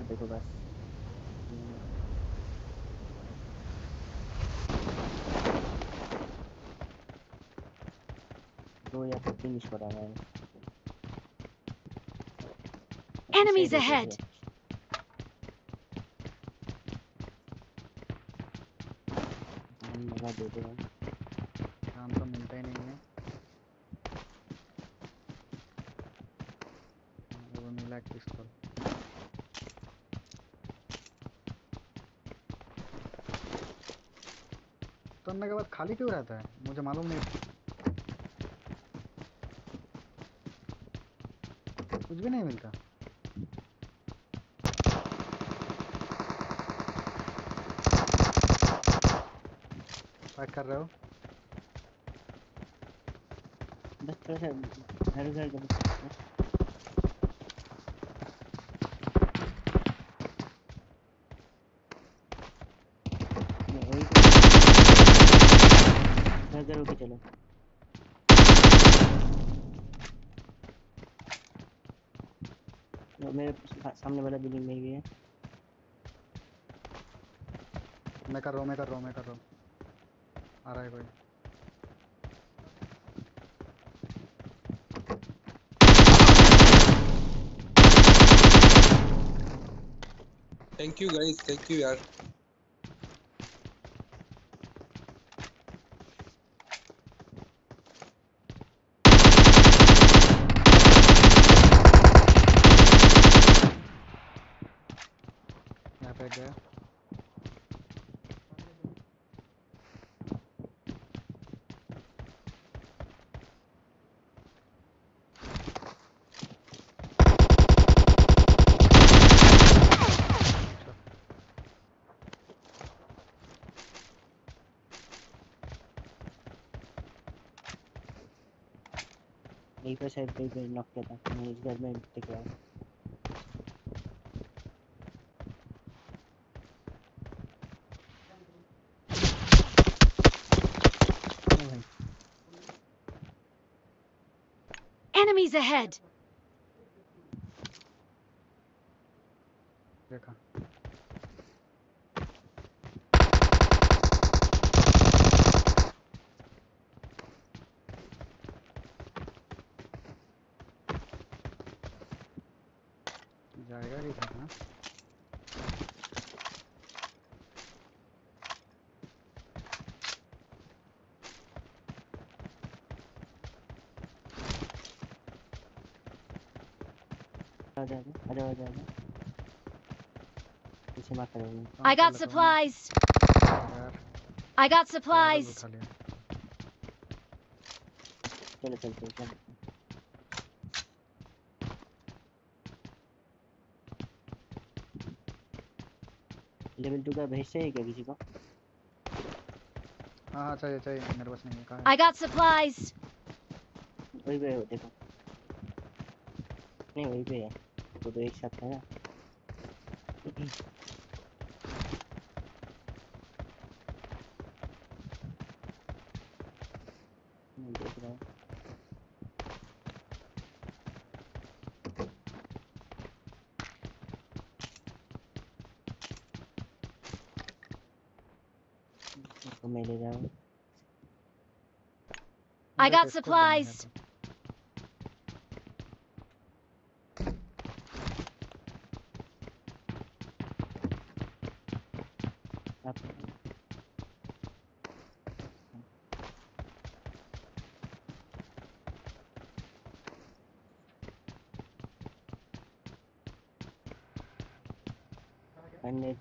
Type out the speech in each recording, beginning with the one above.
ऊपर देखो बस दो या फिर तीन स्कोर आ रहा है Enemies Side है, ahead! हम लगा देते हैं काम तो मिलता ही नहीं है हाँ, वो मिला एक पिस्तौल तोड़ने के बाद खाली क्यों रहता है? मुझे मालूम नहीं। कुछ भी नहीं मिलता। पैक कर रहे हो? बस थोड़ा सा इधर उधर जब बस नहीं, वही तो इधर होके चलो। वो मेरे सामने वाला बिल्डिंग में भी है। मैं कर रहा हूँ मैं कर रहा हूँ मैं कर रहा हूँ। आ रहा है कोई। Thank you guys thank you यार। गया यहीं पर कहीं पे नॉक किया था, मैं इस घर में दिख रहा है ओ भाई Enemies ahead! देखा जाएगा कि कहाँ आ जा आ जा आ जा आ जा आ जा पीछे मार करोगे I got supplies! यार I got यार supplies! उठा लिया चलो चलो चलो चलो लेवल टू का भेज चाहिए क्या किसी को? हाँ हाँ चाहिए चाहिए। मेरे पास नहीं है कहाँ I got supplies! वही पे हो देखो। नहीं वही पे है। वो तो एक साथ है ना मैं देख रहा हूँ इसको मैं ले रहा हूँ I देख, got इसको देना है supplies! तो। आप अन्य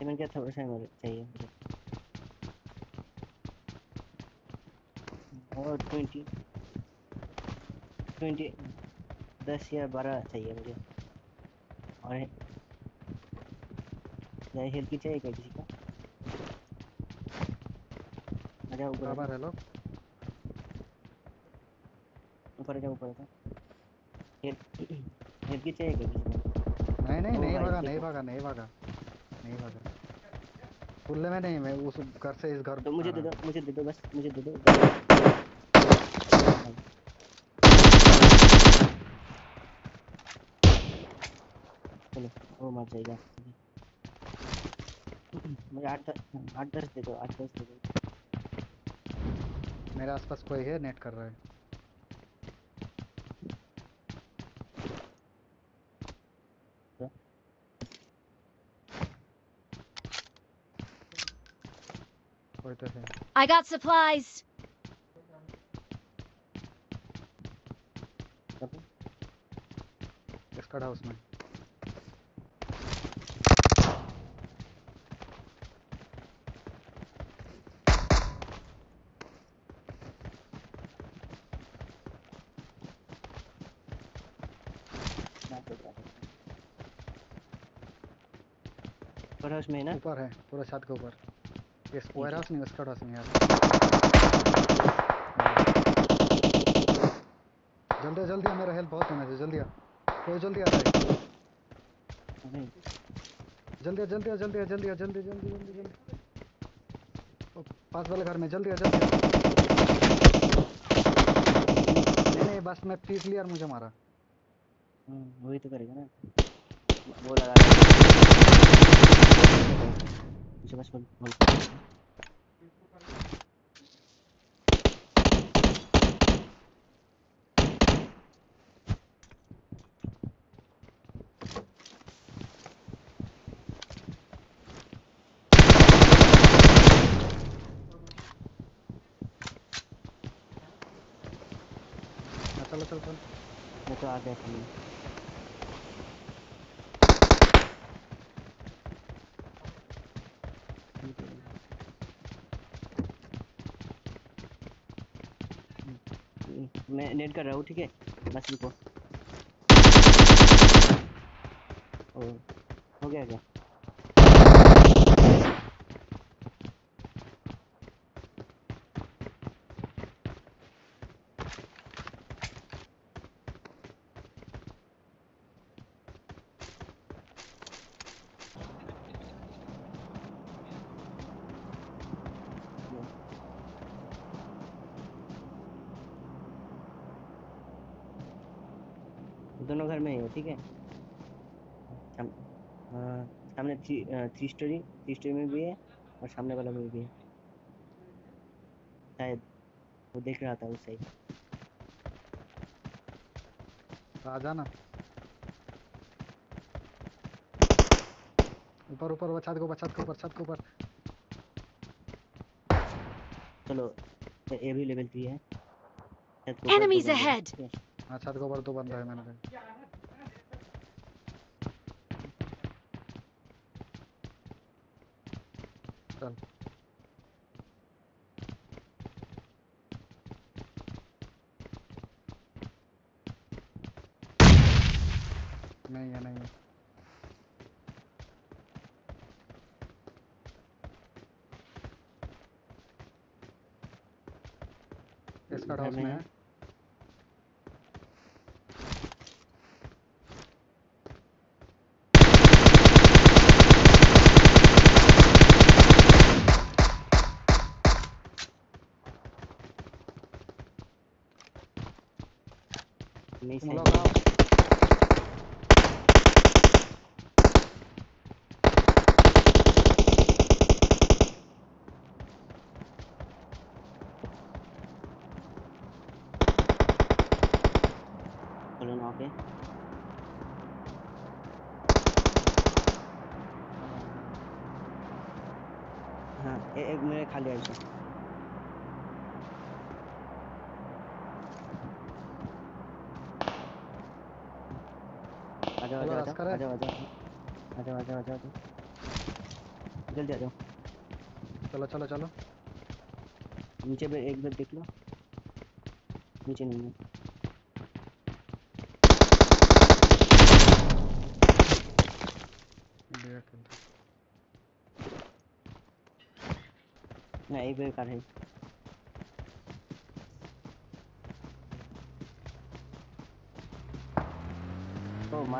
मैंने क्या थोड़ा सा मदद चाहिए मुझे और ट्वेंटी ट्वेंटी दस या बारह चाहिए मुझे। और हेल्थ की चाहिए क्या किसी का? जाओ ऊपर। है लोग ऊपर जाओ ऊपर हेल्थ हेल्थ की चाहिए क्या किसी को? नहीं नहीं नहीं भागा नहीं भागा नहीं भागा नहीं भागा। खुले में नहीं मैं उस घर से इस घर तो मुझे दे दो मुझे दे दो बस मुझे दे दो चलो वो मर जाएगा। मुझे आठ आठ दस दे दो आठ दस दे दो। मेरे आसपास कोई है? नेट कर रहा है। कोई तो है। I got supplies. कब स्कड हाउस मैं पर हाउस में ना? ऊपर है पूरा छत के ऊपर। ये है। वेयर हाउस नहीं स्कड हाउस में यार। जल्दी जल्दी मेरा हेल्थ बहुत है जल्दी आ। कोई जल्दी आ रहा है? नहीं। जल्दी आ जल्दी आ जल्दी आ जल्दी आ जल्दी जल्दी जल्दी जल्दी। पास वाले घर में जल्दी आ जल्दी नहीं नहीं बस मैं पीस लिया और मुझे मारा। हम्म, वही तो करेगा ना। वो लगा मुझे बस बोल बोल हाँ, चलो चलो चलो। मैं तो आ गया था मैं नेट कर रहा हूँ ठीक है? बस रुको हो गया क्या? दोनों घर में ही है ठीक है? साम, हाँ, सामने three three storey three storey में भी है और सामने वाला में भी है। शायद वो देख रहा था उस। साइड आ जाना ऊपर ऊपर वो छत के छत के ऊपर छत के ऊपर। चलो ये भी लेवल थ्री है। Enemies बंदे हैं, ahead. ठीक छत के ऊपर दो बंदा है मैंने चल नहीं है नहीं है इसका हाउस में है। है नहीं तुम सही लोग आओ चलो ना पे हाँ ए, एक मेरे खाली है इसे आ जाओ आ जाओ आ जाओ आ जाओ आ जाओ आ जाओ आ जाओ आ जाओ जल्दी आ जाओ। चलो चलो चलो। नीचे भी एक बार देख लो। नीचे नहीं है। देख लो। एक बार कार है।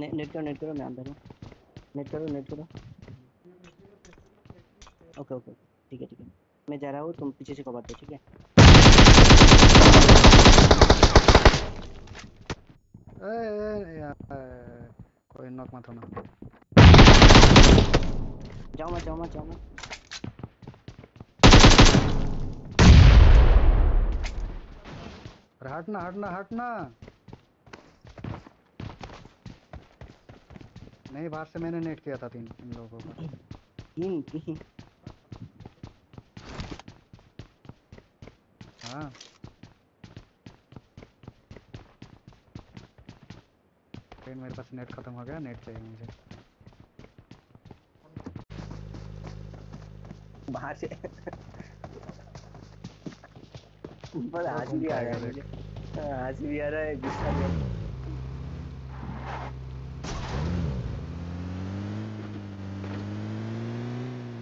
नेट करो नेट करो मैं अंदर हूँ नेट करो नेट करो ओके ओके ठीक है ठीक है मैं जा रहा हूँ तुम पीछे से कवर दो ठीक है कोई नॉक मत होना जाओ मत जाओ मत जाओ मत हटना हटना हटना नहीं बाहर से मैंने नेट किया था तीन इन लोगों को। तीन तीन हाँ। फिर मेरे पास नेट खत्म हो गया नेट चाहिए मुझे। बाहर से। पर वो हँसी भी आ रहा है हँसी भी आ रहा है गुस्सा भी आ रहा है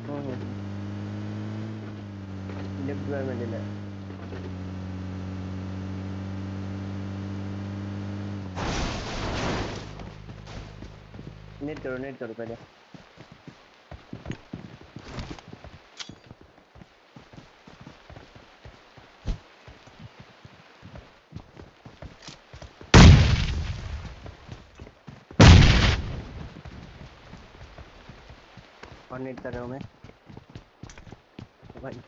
हम्म, हम्म, ले नेट करो नेट करो पहले। और नेट कर रहा हूँ मैं। भाई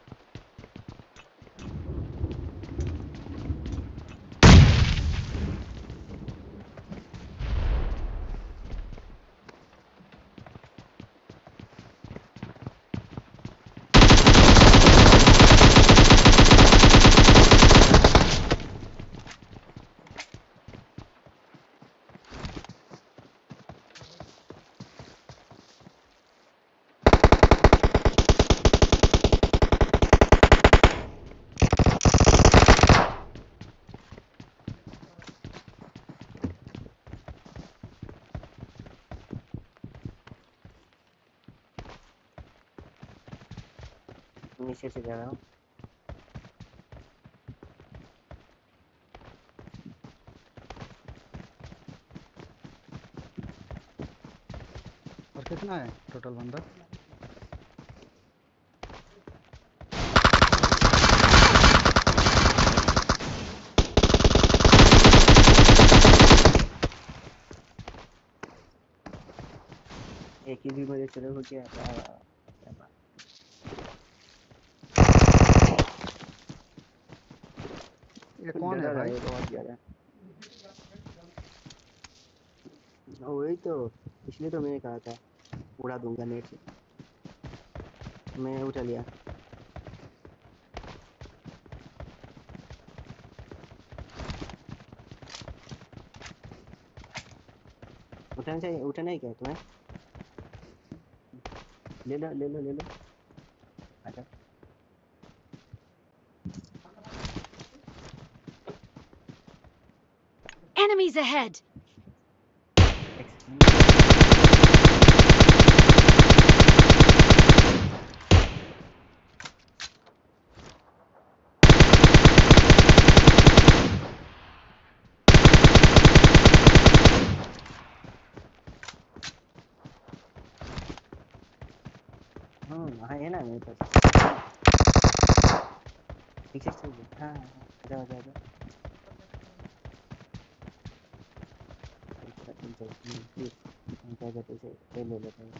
जा रहा हूँ। और कितना है टोटल बंदा? एक ही भी मुझे चलो हो गया क्या क्या बात ये कौन है भाई? हाँ, वही तो। इसलिए तो मैंने कहा था उड़ा दूँगा नेट से मैं उठा लिया। उठाना चाहिए उठाना है क्या तुम्हें? ले लो ले लो ले लो। Enemies ahead! हम्म हाँ है ना मेरे पास ठीक है ठीक है हाँ हाँ हाँ, जाओ जाओ जाओ अच्छा, तुम जाओ, हम्म, प्लीज़ हम क्या ले लेते हैं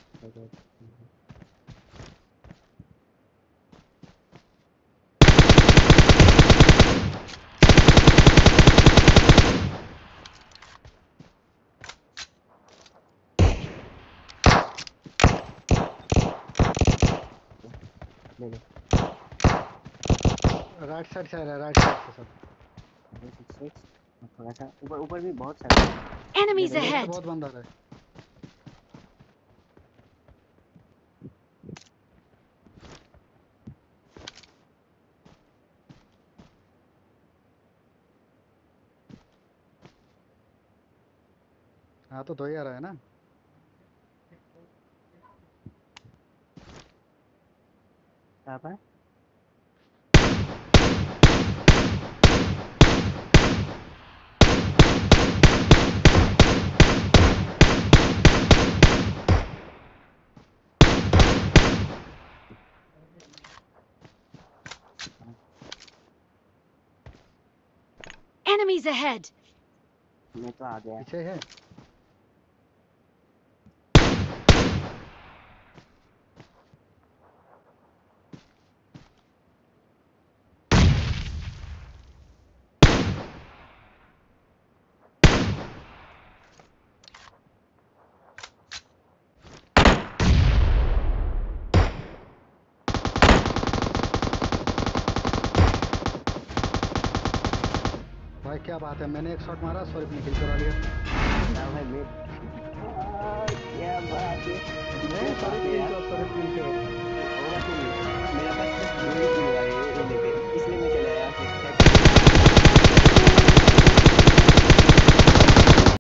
राइट साइड से आ रहा है राइट साइड से सब। थोड़ा सा ऊपर ऊपर भी बहुत सारे एनिमीज अहेड बहुत बंदा है। हाँ तो दो ही आ रहा है ना? कहाँ पर? Enemies ahead! मैं तो आ गया पीछे है क्या बात है मैंने एक शॉट मारा स्वरूप ने किल करा लिया इसलिए